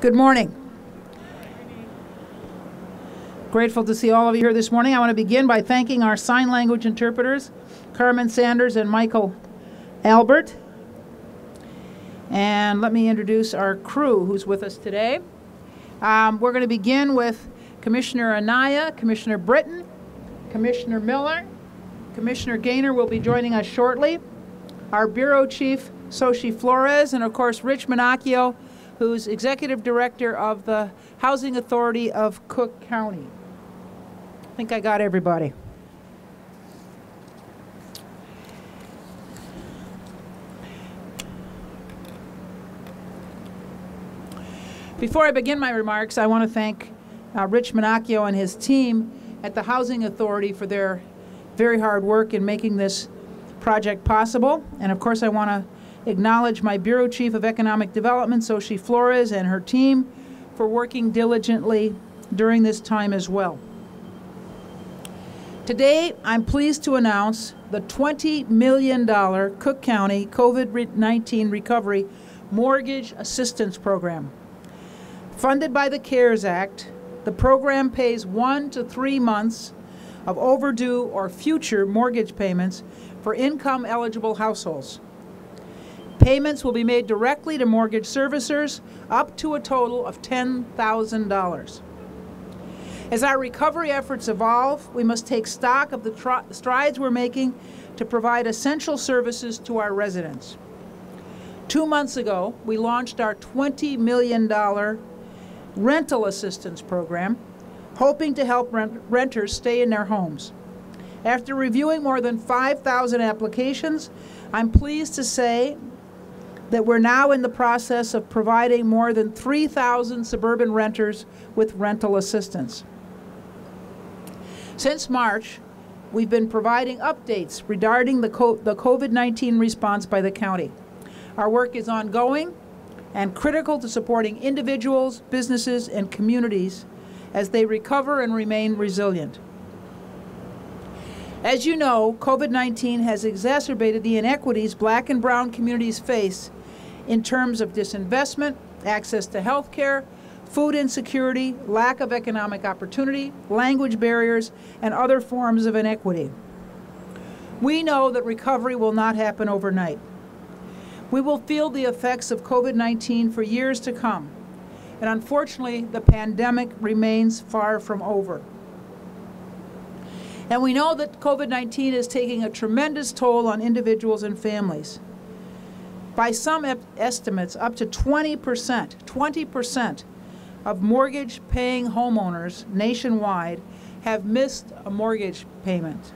Good morning. Grateful to see all of you here this morning. I want to begin by thanking our sign language interpreters, Carmen Sanders and Michael Albert. And let me introduce our crew who's with us today. Um, we're going to begin with Commissioner Anaya, Commissioner Britton, Commissioner Miller, Commissioner Gainer will be joining us shortly. Our Bureau Chief, Sochi Flores, and of course Rich Monocchio, who's Executive Director of the Housing Authority of Cook County. I think I got everybody. Before I begin my remarks, I want to thank uh, Rich Monocchio and his team at the Housing Authority for their very hard work in making this project possible. And of course, I want to acknowledge my Bureau Chief of Economic Development, Sochi Flores, and her team for working diligently during this time as well. Today, I'm pleased to announce the $20 million Cook County COVID-19 Recovery Mortgage Assistance Program. Funded by the CARES Act, the program pays one to three months of overdue or future mortgage payments for income eligible households. Payments will be made directly to mortgage servicers up to a total of $10,000. As our recovery efforts evolve, we must take stock of the strides we're making to provide essential services to our residents. Two months ago, we launched our $20 million rental assistance program, hoping to help rent renters stay in their homes. After reviewing more than 5,000 applications, I'm pleased to say that we're now in the process of providing more than 3,000 suburban renters with rental assistance. Since March, we've been providing updates regarding the, the COVID-19 response by the county. Our work is ongoing and critical to supporting individuals, businesses, and communities as they recover and remain resilient. As you know, COVID-19 has exacerbated the inequities black and brown communities face in terms of disinvestment, access to health care, food insecurity, lack of economic opportunity, language barriers, and other forms of inequity. We know that recovery will not happen overnight. We will feel the effects of COVID-19 for years to come, and unfortunately, the pandemic remains far from over. And we know that COVID-19 is taking a tremendous toll on individuals and families. By some estimates, up to 20%, 20% of mortgage paying homeowners nationwide have missed a mortgage payment.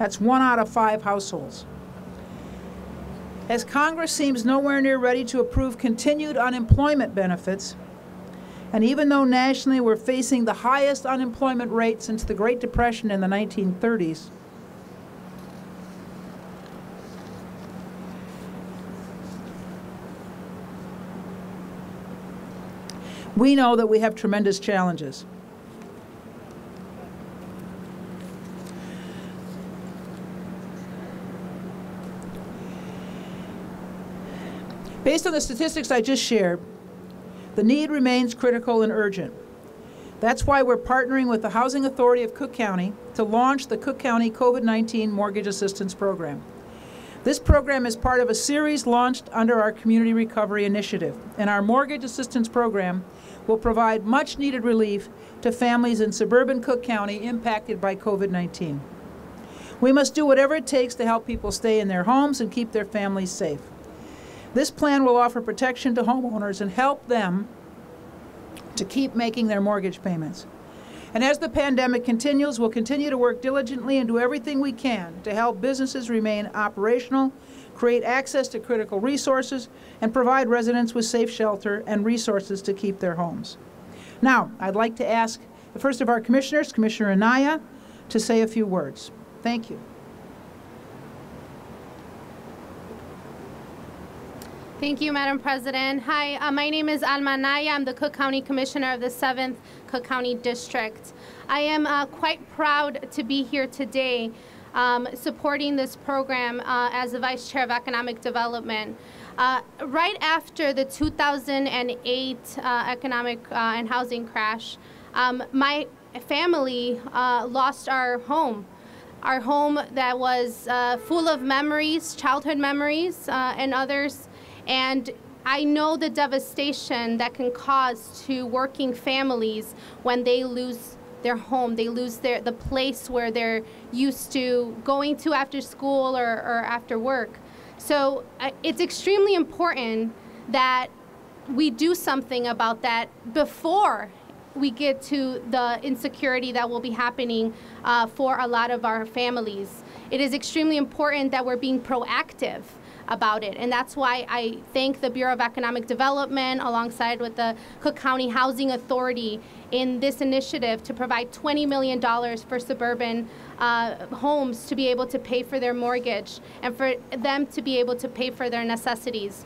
That's one out of five households. As Congress seems nowhere near ready to approve continued unemployment benefits, and even though nationally we're facing the highest unemployment rate since the Great Depression in the 1930s, we know that we have tremendous challenges. Based on the statistics I just shared, the need remains critical and urgent. That's why we're partnering with the Housing Authority of Cook County to launch the Cook County COVID-19 Mortgage Assistance Program. This program is part of a series launched under our Community Recovery Initiative, and our Mortgage Assistance Program will provide much needed relief to families in suburban Cook County impacted by COVID-19. We must do whatever it takes to help people stay in their homes and keep their families safe. This plan will offer protection to homeowners and help them to keep making their mortgage payments. And as the pandemic continues, we'll continue to work diligently and do everything we can to help businesses remain operational, create access to critical resources, and provide residents with safe shelter and resources to keep their homes. Now, I'd like to ask the first of our commissioners, Commissioner Anaya, to say a few words. Thank you. Thank you, Madam President. Hi, uh, my name is Alma Anaya. I'm the Cook County Commissioner of the 7th Cook County District. I am uh, quite proud to be here today um, supporting this program uh, as the Vice Chair of Economic Development. Uh, right after the 2008 uh, economic uh, and housing crash, um, my family uh, lost our home. Our home that was full of memories, childhood memories, and others. And I know the devastation that can cause to working families when they lose their home, they lose their the place where they're used to going to after school or, or after work. So uh, it's extremely important that we do something about that before we get to the insecurity that will be happening uh, for a lot of our families. It is extremely important that we're being proactive about it. And that's why I thank the Bureau of Economic Development alongside with the Cook County Housing Authority in this initiative to provide $20 million for suburban uh, homes to be able to pay for their mortgage and for them to be able to pay for their necessities.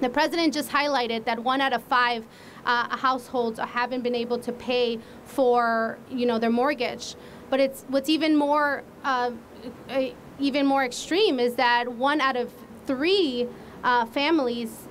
The president just highlighted that one out of five uh, households haven't been able to pay for you know their mortgage. But it's what's even more uh, even more extreme is that one out of three uh, families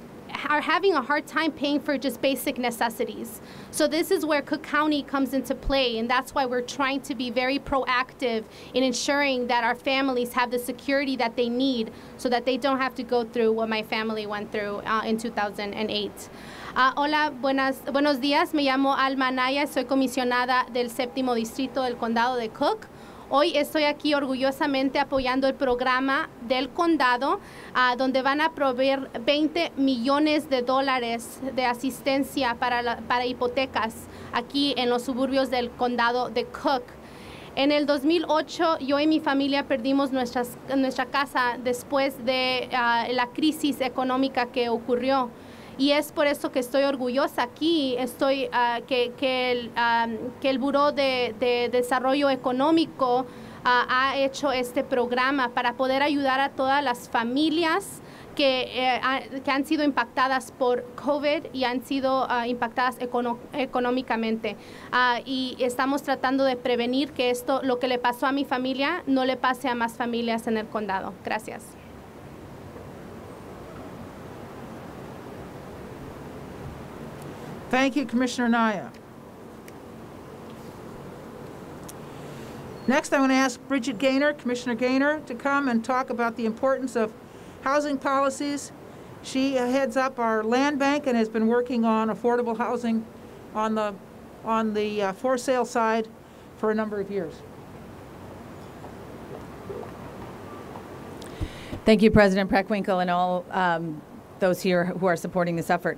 are having a hard time paying for just basic necessities. So this is where Cook County comes into play, and that's why we're trying to be very proactive in ensuring that our families have the security that they need so that they don't have to go through what my family went through uh, in 2008. Uh, hola, buenas, buenos días. Me llamo Alma Anaya, soy comisionada del séptimo distrito del condado de Cook. Hoy estoy aquí orgullosamente apoyando el programa del condado, uh, donde van a proveer 20 millones de dólares de asistencia para, para hipotecas aquí en los suburbios del condado de Cook. En el 2008 yo y mi familia perdimos nuestras, nuestra casa después de uh, la crisis económica que ocurrió y es por eso que estoy orgullosa aquí, estoy uh, que, que, el, um, Buró de, de Desarrollo Económico uh, ha hecho este programa para poder ayudar a todas las familias que, eh, que han sido impactadas por COVID y han sido uh, impactadas económicamente. y estamos tratando de prevenir que esto, lo que le pasó a mi familia, no le pase a más familias en el condado. Gracias. Thank you, Commissioner Anaya. Next, I want to ask Bridget Gainer, Commissioner Gainer, to come and talk about the importance of housing policies. She heads up our land bank and has been working on affordable housing on the on the uh, for sale side for a number of years. Thank you, President Preckwinkle, and all um, those here who are supporting this effort.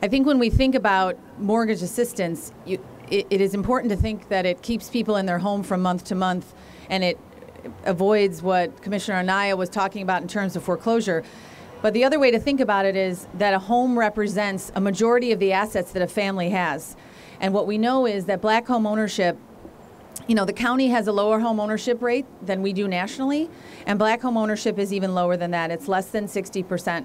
I think when we think about mortgage assistance, you, it, it is important to think that it keeps people in their home from month to month and it avoids what Commissioner Anaya was talking about in terms of foreclosure. But the other way to think about it is that a home represents a majority of the assets that a family has. And what we know is that black home ownership, you know, the county has a lower home ownership rate than we do nationally, and black home ownership is even lower than that. It's less than 60%.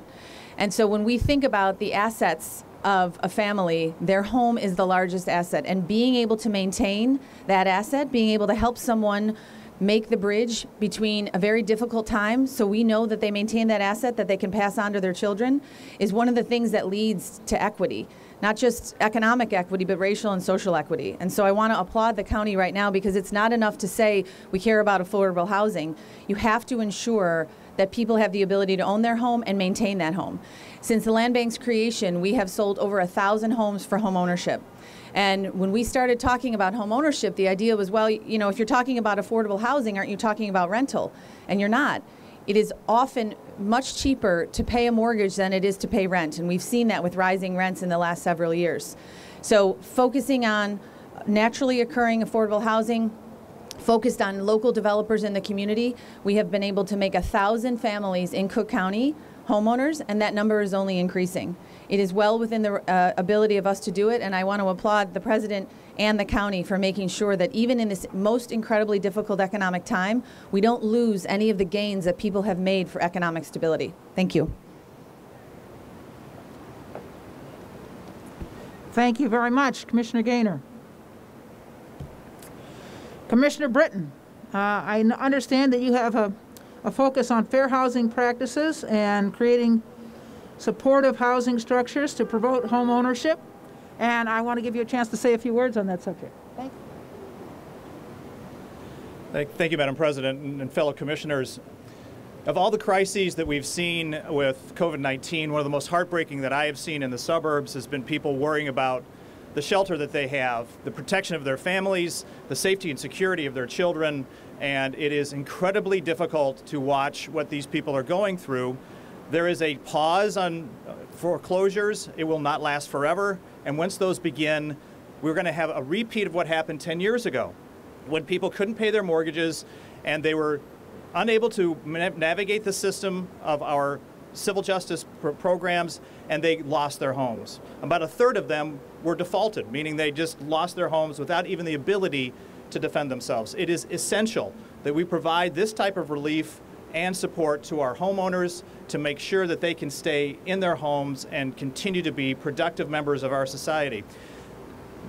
And so when we think about the assets of a family, their home is the largest asset. And being able to maintain that asset, being able to help someone make the bridge between a very difficult time so we know that they maintain that asset that they can pass on to their children is one of the things that leads to equity. Not just economic equity but racial and social equity. And so i want to applaud the county right now because it's not enough to say we care about affordable housing. You have to ensure that people have the ability to own their home and maintain that home. Since the land bank's creation, we have sold over a thousand homes for home ownership. And when we started talking about home ownership, the idea was, well, you know, if you're talking about affordable housing, aren't you talking about rental? And you're not. It is often much cheaper to pay a mortgage than it is to pay rent. And we've seen that with rising rents in the last several years. So focusing on naturally occurring affordable housing, focused on local developers in the community. We have been able to make a thousand families in Cook County homeowners, and that number is only increasing. It is well within the uh, ability of us to do it, and I want to applaud the president and the county for making sure that even in this most incredibly difficult economic time, we don't lose any of the gains that people have made for economic stability. Thank you. Thank you very much, Commissioner Gainer. Commissioner Britton, uh, I understand that you have a, a, focus on fair housing practices and creating supportive housing structures to promote home ownership. And I want to give you a chance to say a few words on that subject. Thank you. Thank, you, Madam President and and fellow commissioners. Of all the crises that we've seen with COVID 19, one of the most heartbreaking that I have seen in the suburbs has been people worrying about the shelter that they have, the protection of their families, the safety and security of their children, and it is incredibly difficult to watch what these people are going through. There is a pause on uh, foreclosures. It will not last forever. And once those begin, we're going to have a repeat of what happened 10 years ago when people couldn't pay their mortgages and they were unable to navigate the system of our civil justice pr- programs and they lost their homes. About a third of them were defaulted, meaning they just lost their homes without even the ability to defend themselves. It is essential that we provide this type of relief and support to our homeowners to make sure that they can stay in their homes and continue to be productive members of our society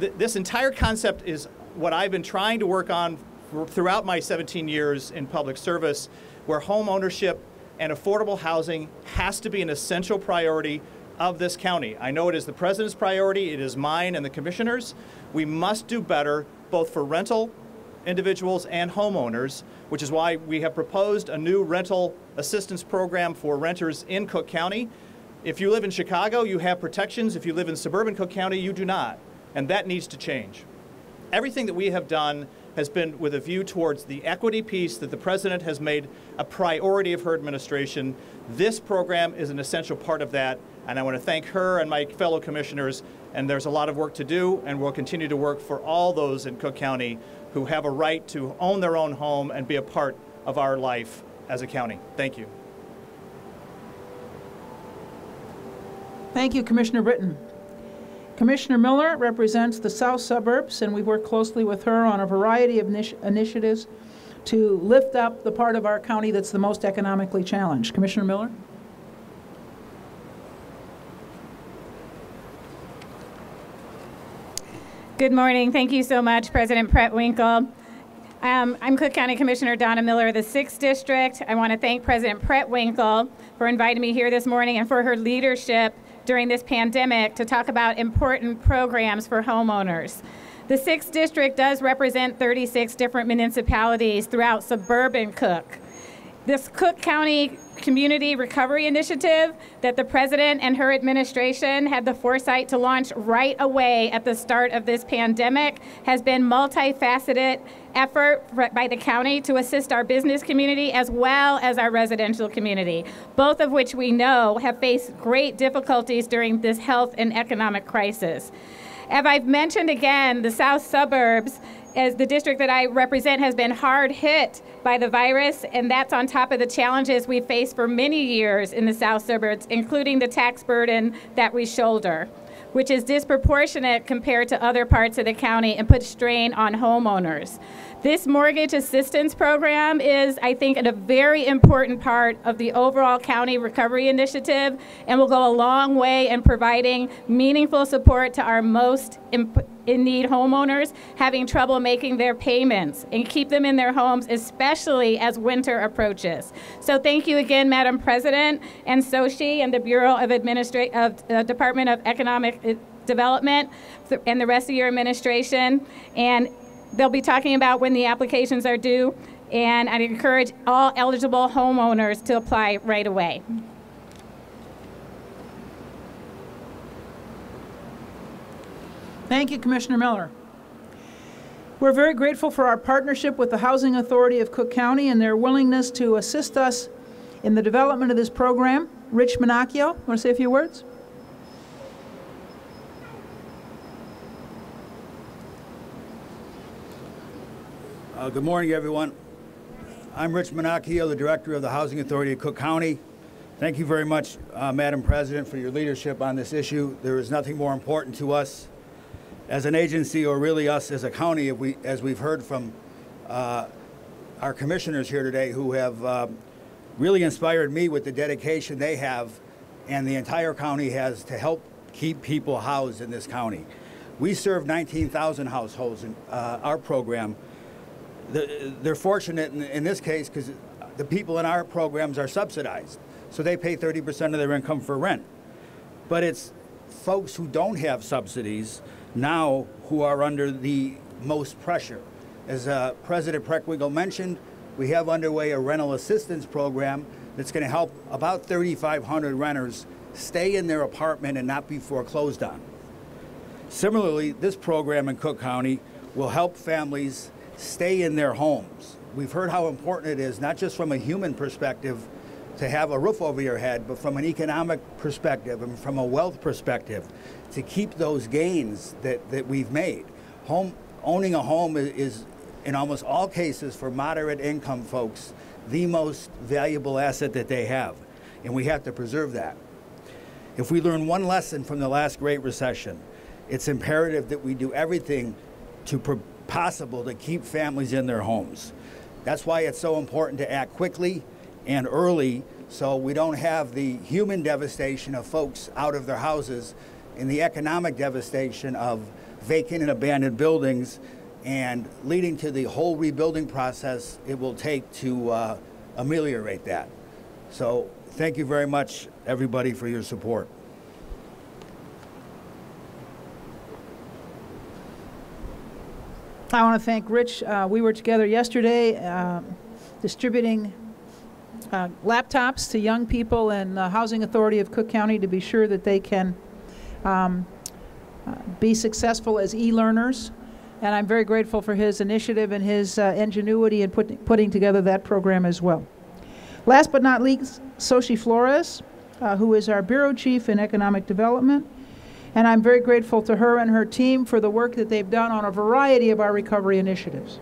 th- this entire concept is what I've been trying to work on throughout my 17 years in public service, where home ownership and affordable housing has to be an essential priority of this county. I know it is the president's priority, it is mine and the commissioners. We must do better both for rental individuals and homeowners, which is why we have proposed a new rental assistance program for renters in Cook County. If you live in Chicago, you have protections. If you live in suburban Cook County, you do not. And that needs to change. Everything that we have done has been with a view towards the equity piece that the president has made a priority of her administration. This program is an essential part of that, and I want to thank her and my fellow commissioners. And there's a lot of work to do, and we'll continue to work for all those in Cook County who have a right to own their own home and be a part of our life as a county. Thank you. Thank you, Commissioner Britton. Commissioner Miller represents the south suburbs, and we work closely with her on a variety of initi- initiatives to lift up the part of our county that's the most economically challenged. Commissioner Miller? Good morning. Thank you so much, President Preckwinkle. Um, I'm Cook County Commissioner Donna Miller of the 6th District. I want to thank President Preckwinkle for inviting me here this morning and for her leadership during this pandemic to talk about important programs for homeowners. The 6th District does represent 36 different municipalities throughout suburban Cook. This Cook County Community Recovery Initiative that the president and her administration had the foresight to launch right away at the start of this pandemic has been multifaceted effort by the county to assist our business community as well as our residential community, both of which we know have faced great difficulties during this health and economic crisis. As I've mentioned again, the south suburbs, as the district that I represent, has been hard hit by the virus, and that's on top of the challenges we faced for many years in the south suburbs, including the tax burden that we shoulder, which is disproportionate compared to other parts of the county and puts strain on homeowners. This mortgage assistance program is, I think, a very important part of the overall county recovery initiative and will go a long way in providing meaningful support to our most in need homeowners having trouble making their payments and keep them in their homes, especially as winter approaches. So thank you again, Madam President and SOCHI and the Bureau of Administra- of uh, Department of Economic uh, Development and the rest of your administration. And they'll be talking about when the applications are due. And I'd encourage all eligible homeowners to apply right away. Thank you, Commissioner Miller. We're very grateful for our partnership with the Housing Authority of Cook County and their willingness to assist us in the development of this program. Rich Monocchio, want to say a few words? Uh, Good morning, everyone. I'm Rich Monocchio, the Director of the Housing Authority of Cook County. Thank you very much, uh, Madam President, for your leadership on this issue. There is nothing more important to us as an agency, or really us as a county, if we, as we've heard from uh, our commissioners here today, who have uh, really inspired me with the dedication they have and the entire county has to help keep people housed in this county. We serve 19,000 households in uh, our program the, they're fortunate in, in this case because the people in our programs are subsidized. So they pay 30% of their income for rent. but it's folks who don't have subsidies now who are under the most pressure. As uh, President Preckwinkle mentioned, we have underway a rental assistance program that's going to help about 3,500 renters stay in their apartment and not be foreclosed on. Similarly, this program in Cook County will help families stay in their homes. We've heard how important it is, not just from a human perspective, to have a roof over your head, but from an economic perspective and from a wealth perspective, to keep those gains that, that we've made. Home owning a home is, is, in almost all cases, for moderate income folks, the most valuable asset that they have, and we have to preserve that. If we learn one lesson from the last Great Recession, it's imperative that we do everything to possible to keep families in their homes. That's why it's so important to act quickly and early so we don't have the human devastation of folks out of their houses and the economic devastation of vacant and abandoned buildings and leading to the whole rebuilding process it will take to uh, ameliorate that. So thank you very much, everybody, for your support. I want to thank Rich. Uh, we were together yesterday uh, distributing uh, laptops to young people and the Housing Authority of Cook County to be sure that they can um, uh, be successful as e-learners. And I'm very grateful for his initiative and his uh, ingenuity in put, putting together that program as well. Last but not least, Xochitl Flores, uh, who is our Bureau Chief in Economic Development. And I'm very grateful to her and her team for the work that they've done on a variety of our recovery initiatives.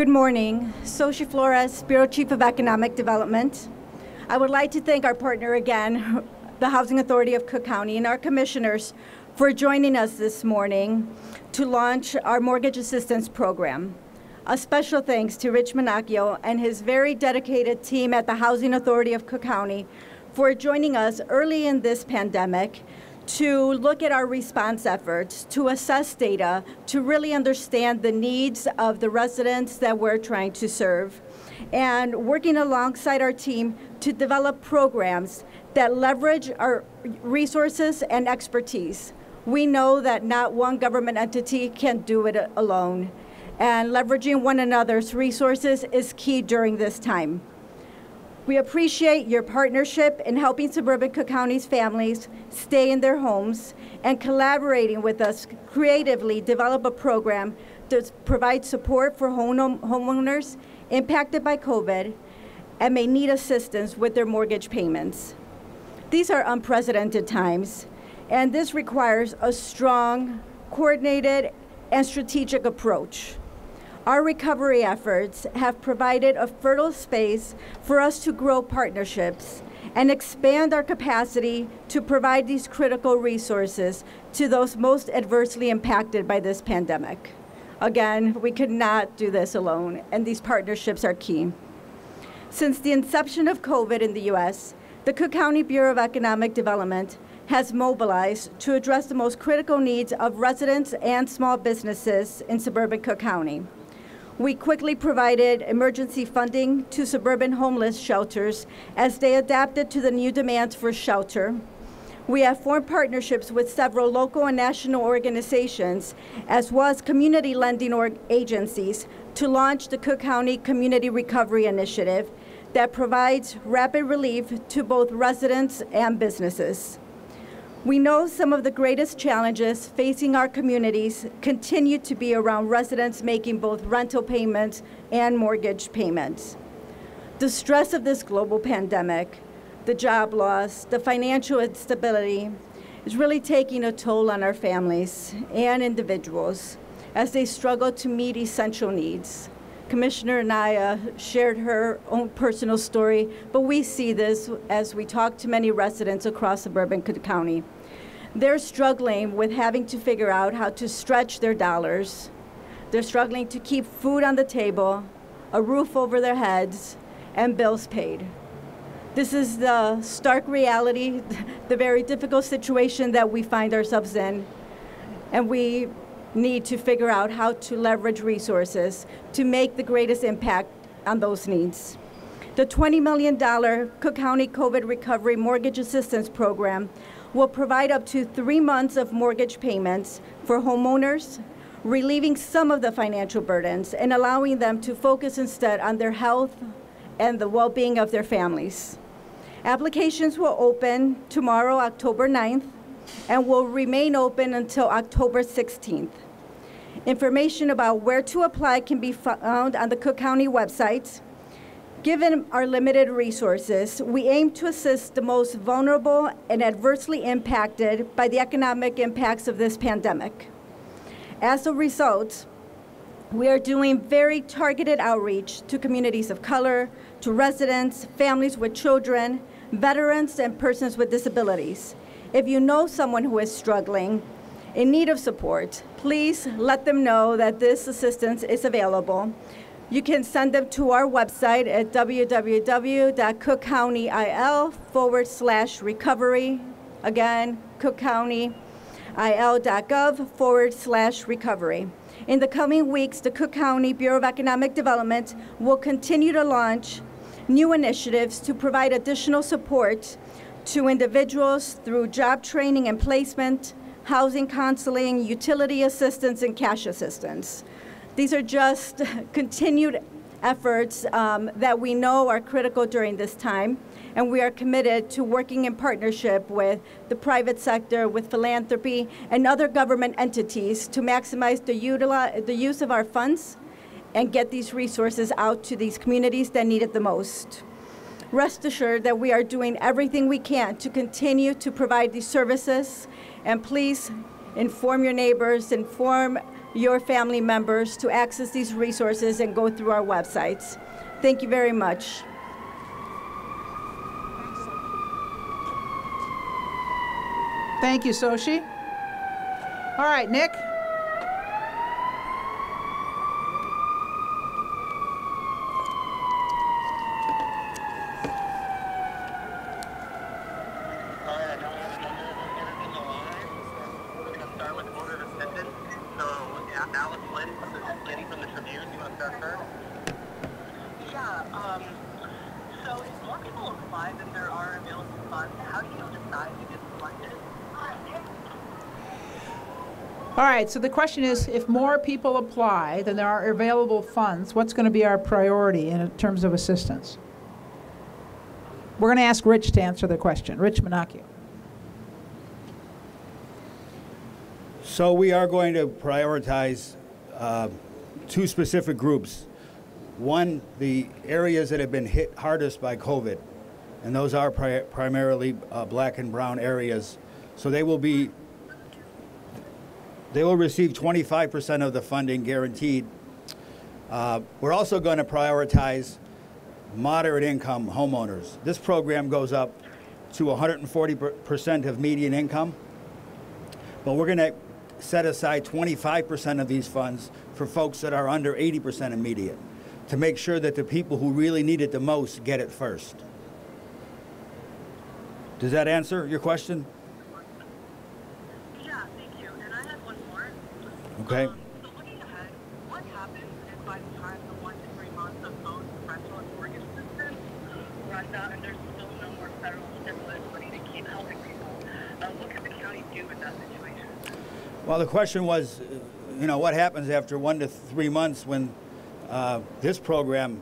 Good morning. Xochitl Flores, Bureau Chief of Economic Development. I would like to thank our partner again, the Housing Authority of Cook County, and our commissioners for joining us this morning to launch our mortgage assistance program. A special thanks to Rich Monocchio and his very dedicated team at the Housing Authority of Cook County for joining us early in this pandemic to look at our response efforts, to assess data, to really understand the needs of the residents that we're trying to serve, and working alongside our team to develop programs that leverage our resources and expertise. We know that not one government entity can do it alone and leveraging one another's resources is key during this time. We appreciate your partnership in helping suburban Cook County's families stay in their homes and collaborating with us creatively develop a program to provide support for homeowners impacted by COVID and may need assistance with their mortgage payments. These are unprecedented times, and this requires a strong, coordinated, and strategic approach. Our recovery efforts have provided a fertile space for us to grow partnerships and expand our capacity to provide these critical resources to those most adversely impacted by this pandemic. Again, we could not do this alone, and these partnerships are key. Since the inception of COVID in the U.S., the Cook County Bureau of Economic Development has mobilized to address the most critical needs of residents and small businesses in suburban Cook County. We quickly provided emergency funding to suburban homeless shelters as they adapted to the new demands for shelter. We have formed partnerships with several local and national organizations, as well as community lending agencies, to launch the Cook County Community Recovery Initiative that provides rapid relief to both residents and businesses. We know some of the greatest challenges facing our communities continue to be around residents making both rental payments and mortgage payments. The stress of this global pandemic, the job loss, the financial instability is really taking a toll on our families and individuals as they struggle to meet essential needs. Commissioner Anaya uh, shared her own personal story, but we see this as we talk to many residents across suburban county. They're struggling with having to figure out how to stretch their dollars. They're struggling to keep food on the table, a roof over their heads, and bills paid. This is the stark reality, the very difficult situation that we find ourselves in. And we need to figure out how to leverage resources to make the greatest impact on those needs. The $20 million Cook County COVID Recovery Mortgage Assistance Program will provide up to three months of mortgage payments for homeowners, relieving some of the financial burdens and allowing them to focus instead on their health and the well being of their families. Applications will open tomorrow, October 9th, and will remain open until October 16th. Information about where to apply can be found on the Cook County website. Given our limited resources, we aim to assist the most vulnerable and adversely impacted by the economic impacts of this pandemic. As a result, we are doing very targeted outreach to communities of color, to residents, families with children, veterans, and persons with disabilities. If you know someone who is struggling, in need of support, please let them know that this assistance is available. You can send them to our website at www.cookcountyil forward slash recovery. Again, cookcountyil.gov forward slash recovery. In the coming weeks, the Cook County Bureau of Economic Development will continue to launch new initiatives to provide additional support to individuals through job training and placement, housing counseling, utility assistance, and cash assistance. These are just continued efforts um, that we know are critical during this time, and we are committed to working in partnership with the private sector, with philanthropy, and other government entities to maximize the, the use of our funds and get these resources out to these communities that need it the most. Rest assured that we are doing everything we can to continue to provide these services, and please inform your neighbors, inform your family members to access these resources and go through our websites. Thank you very much. Thank you, Soshi. All right, Nick. Alice Yin, Getty from the Tribune. You want to start first? Yeah. Um, so if more people apply than there are available funds, how do you decide who gets selected? All right, so the question is, if more people apply than there are available funds, what's going to be our priority in terms of assistance? We're going to ask Rich to answer the question. Rich Monocchio. So we are going to prioritize uh, two specific groups. One, the areas that have been hit hardest by COVID, and those are pri primarily uh, black and brown areas. So they will be, they will receive 25% of the funding guaranteed. Uh, we're also going to prioritize moderate income homeowners. This program goes up to 140% of median income, but we're going to set aside 25% of these funds for folks that are under 80% of median to make sure that the people who really need it the most get it first. Does that answer your question? Yeah, thank you. And I had one more. Okay. So looking ahead, what happens if by the time the one to three months of both rental and mortgage assistance runs out and there's still no more federal stimulus money to keep helping people? What can the county do in that situation? Well, the question was, you know, what happens after one to three months when uh, this program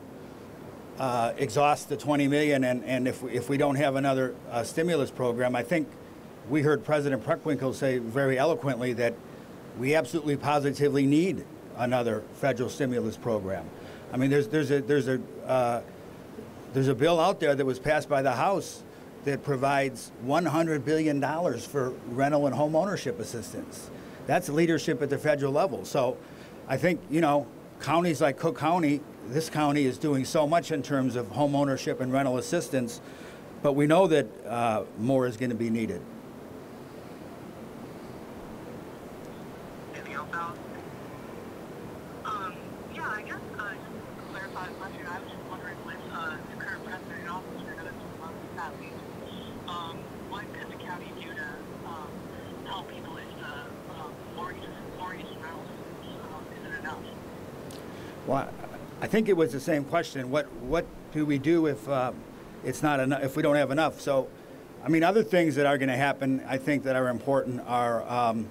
uh, exhausts the 20 million, and, and if, we, if we don't have another uh, stimulus program, I think we heard President Preckwinkle say very eloquently that we absolutely positively need another federal stimulus program. I mean, there's, there's, a, there's, a, uh, there's a bill out there that was passed by the House that provides $100 billion for rental and home ownership assistance. That's leadership at the federal level. So I think, you know, counties like Cook County, this county is doing so much in terms of home ownership and rental assistance, but we know that uh, more is going to be needed. Anything else, Alex? Um, yeah, I guess uh, just to clarify the question, I was just wondering with uh, the current president in office for another two months at least, um, what could the county do to um, help people if the um, mortgage, mortgage and rental assistance um, isn't enough? Well, I think it was the same question. What what do we do if uh, it's not enough? If we don't have enough? So, I mean, other things that are going to happen, I think that are important are, um,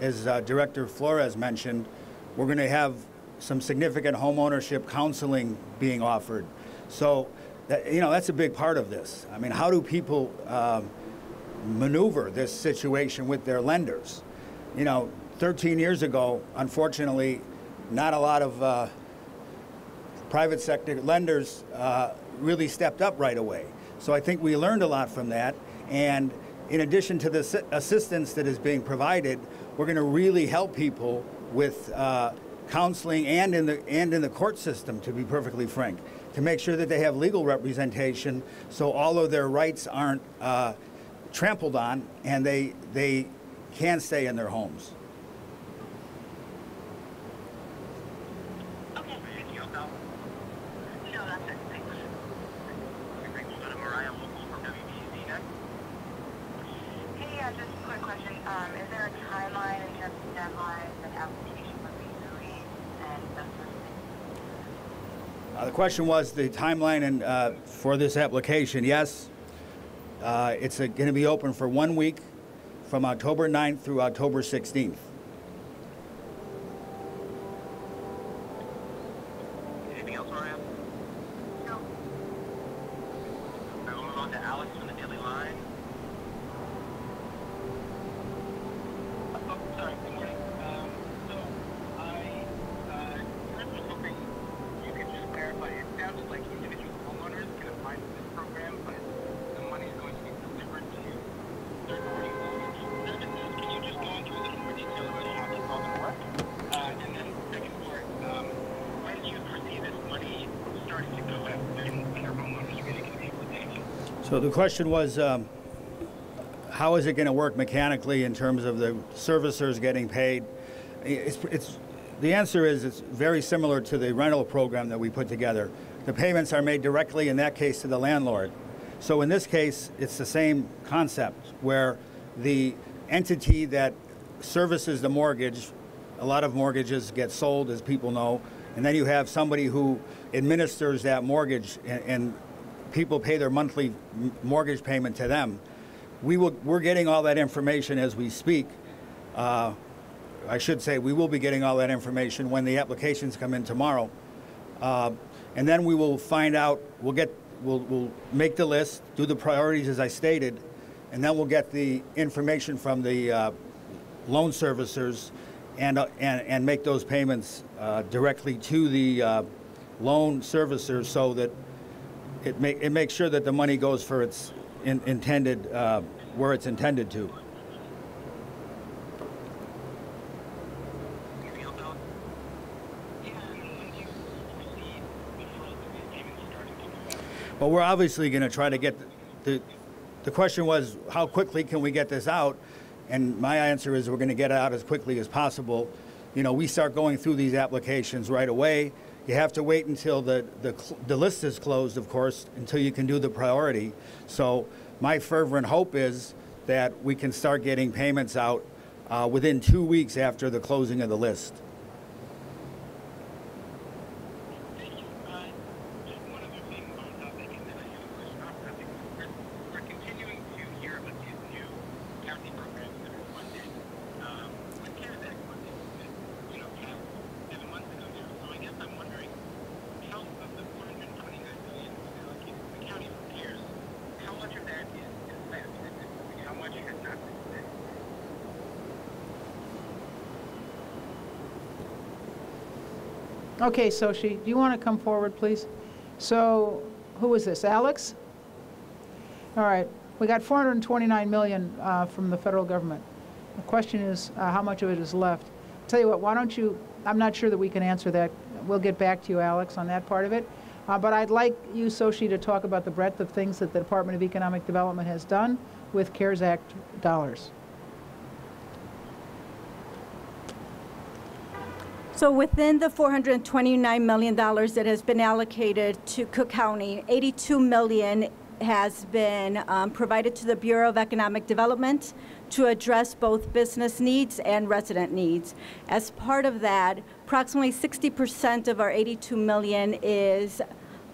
as uh, Director Flores mentioned, we're going to have some significant homeownership counseling being offered. So, that, you know, that's a big part of this. I mean, how do people um, maneuver this situation with their lenders? You know, 13 years ago, unfortunately, not a lot of uh, private sector lenders uh, really stepped up right away. So I think we learned a lot from that. And in addition to the assistance that is being provided, we're going to really help people with uh, counseling and in the and in the court system. To be perfectly frank, to make sure that they have legal representation, so all of their rights aren't uh, trampled on, and they they can stay in their homes. Okay, thank you. No, no, that's it. Thanks. Great. We'll go to Mariah Woelfel from WBEZ next. Hey, uh, just a quick question. Um, is there a timeline in terms of deadlines and application would be released and that sort of thing? Uh, the question was the timeline and, uh, for this application. Yes, uh, it's going to be open for one week from October 9th through October 16th. So the question was, um, how is it going to work mechanically in terms of the servicers getting paid? It's, it's, the answer is it's very similar to the rental program that we put together. The payments are made directly, in that case, to the landlord. So in this case, it's the same concept where the entity that services the mortgage, a lot of mortgages get sold, as people know, and then you have somebody who administers that mortgage and, and people pay their monthly mortgage payment to them. We will, we're getting all that information as we speak. Uh, I should say we will be getting all that information when the applications come in tomorrow. Uh, and then we will find out, we'll get, we'll, we'll make the list, do the priorities as I stated, and then we'll get the information from the uh, loan servicers and, uh, and, and make those payments uh, directly to the uh, loan servicers so that it, make, it makes sure that the money goes for its in, intended, uh, where it's intended to. Well, we're obviously going to try to get the, the, the question was, how quickly can we get this out? And my answer is we're going to get it out as quickly as possible. You know, we start going through these applications right away. You have to wait until the, the, the list is closed, of course, until you can do the priority. So my fervent hope is that we can start getting payments out uh, within two weeks after the closing of the list. Thank you. Uh, just one other thing on topic, and then I have a question off topic. We're, we're continuing to hear about these new county programs that are funded. Um, with CARES Act funding, that, you know, passed seven months ago now. So I guess I'm wondering, how of the 429 million allocated to the county for CARES, how much of that is, is spent at this point? How much has not been spent? Okay, Soshi, do you want to come forward, please? So, who is this, Alex? All right, we got 429 million uh, from the federal government. The question is, uh, how much of it is left? Tell you what, why don't you, I'm not sure that we can answer that. We'll get back to you, Alex, on that part of it. Uh, But I'd like you, Soshi, to talk about the breadth of things that the Department of Economic Development has done with CARES Act dollars. So within the $429 million that has been allocated to Cook County, 82 million has been um, provided to the Bureau of Economic Development to address both business needs and resident needs. As part of that, approximately 60% of our 82 million is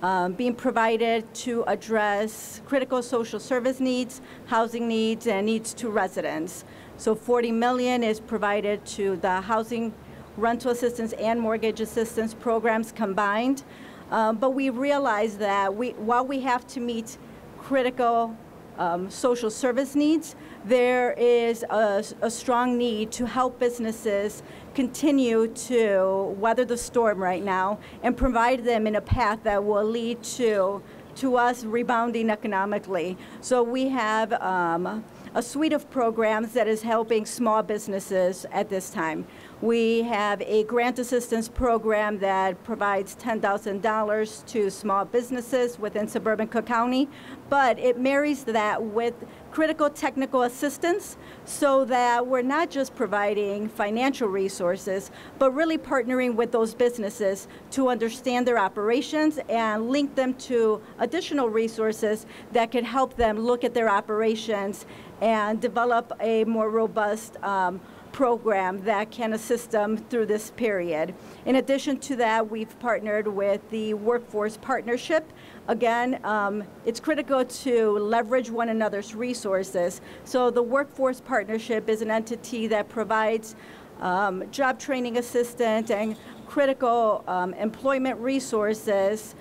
um, being provided to address critical social service needs, housing needs, and needs to residents. So 40 million is provided to the housing rental assistance and mortgage assistance programs combined. Um, but we realize that we, while we have to meet critical um, social service needs, there is a, a, strong need to help businesses continue to weather the storm right now and provide them in a path that will lead to to us rebounding economically. So we have um, a suite of programs that is helping small businesses at this time. We have a grant assistance program that provides $10,000 to small businesses within suburban Cook County, but it marries that with critical technical assistance so that we're not just providing financial resources, but really partnering with those businesses to understand their operations and link them to additional resources that can help them look at their operations and develop a more robust um, program that can assist them through this period. In addition to that, we've partnered with the Workforce Partnership. Again, um, it's critical to leverage one another's resources. So the Workforce Partnership is an entity that provides um, job training assistance and critical um, employment resources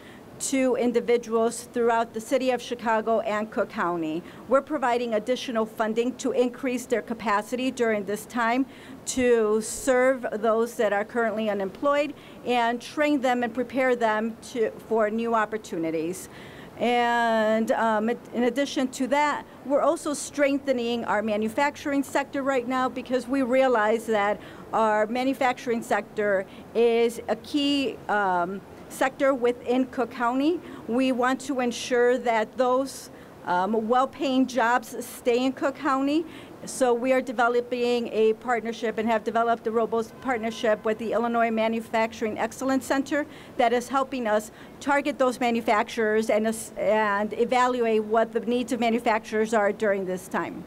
to individuals throughout the city of Chicago and Cook County. We're providing additional funding to increase their capacity during this time to serve those that are currently unemployed and train them and prepare them to, for new opportunities. And um, in addition to that, we're also strengthening our manufacturing sector right now because we realize that our manufacturing sector is a key um, sector within Cook County. We want to ensure that those um, well-paying jobs stay in Cook County. So we are developing a partnership and have developed a robust partnership with the Illinois Manufacturing Excellence Center that is helping us target those manufacturers and, and evaluate what the needs of manufacturers are during this time.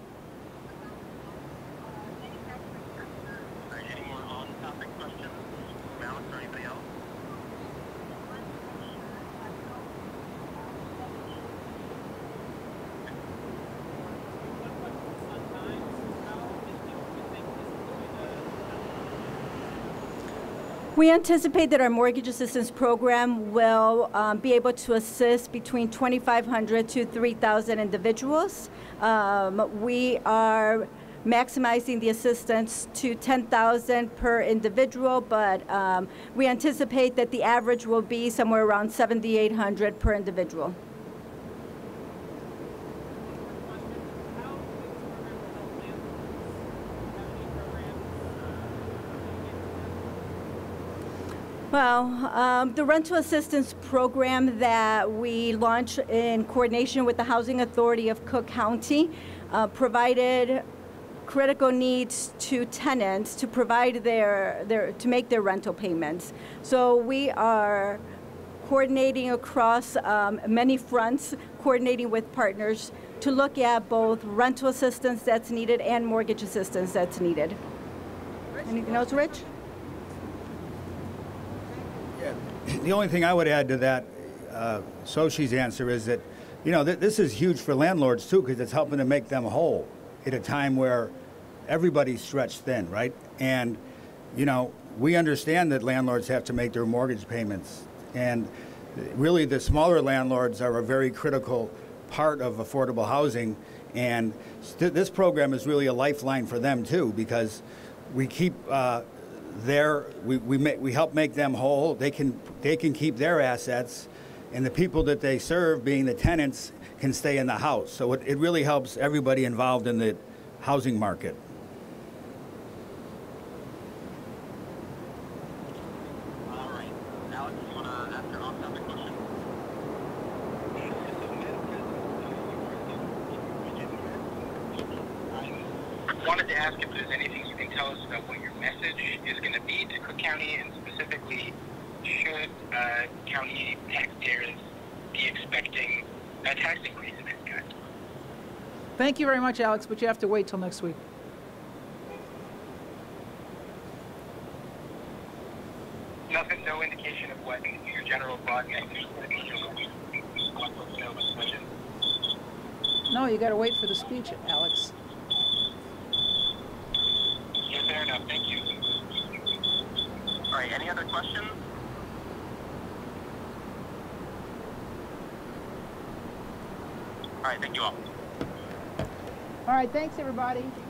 We anticipate that our mortgage assistance program will um, be able to assist between 2,500 to 3,000 individuals. Um, we are maximizing the assistance to 10,000 per individual, but um, we anticipate that the average will be somewhere around 7,800 per individual. Well, um, the rental assistance program that we launched in coordination with the Housing Authority of Cook County uh, provided critical needs to tenants to provide their, their to make their rental payments. So we are coordinating across um, many fronts, coordinating with partners to look at both rental assistance that's needed and mortgage assistance that's needed. Anything else, Rich? The only thing I would add to that, uh, Xochitl's answer is that, you know, th- this is huge for landlords too because it's helping to make them whole at a time where everybody's stretched thin, right? And, you know, we understand that landlords have to make their mortgage payments. And really, the smaller landlords are a very critical part of affordable housing. And this program is really a lifeline for them too because we keep uh, their, we, we, we help make them whole. They can, they can keep their assets, and the people that they serve, being the tenants, can stay in the house. So it, it really helps everybody involved in the housing market. you very much, Alex, but you have to wait till next week. Everybody.